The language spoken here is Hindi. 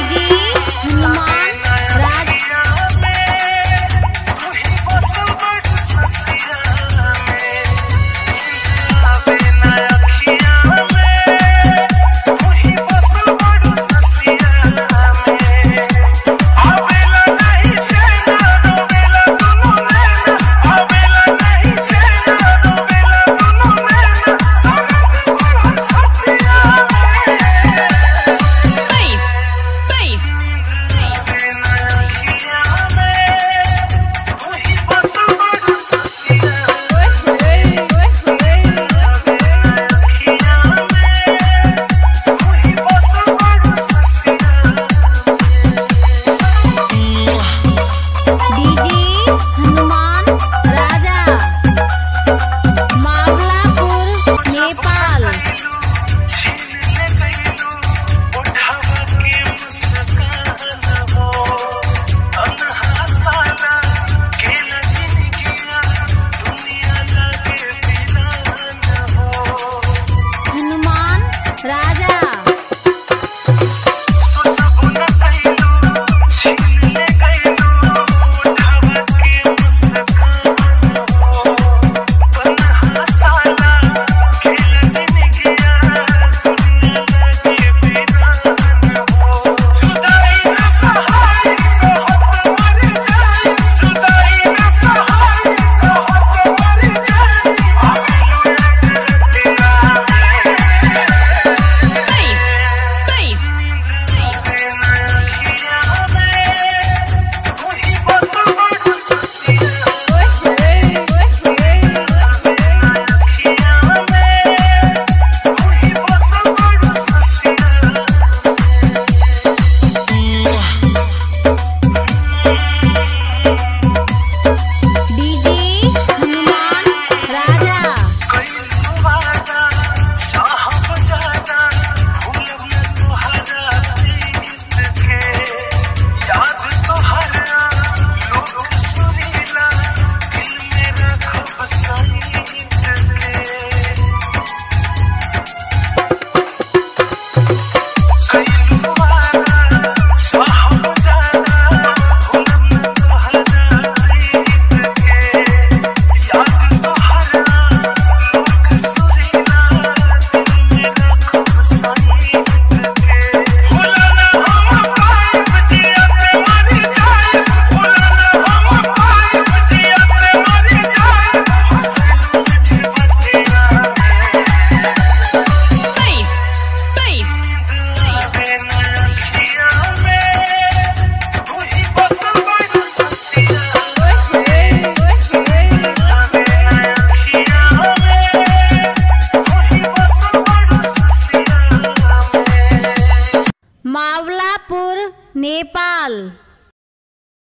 जी नेपाल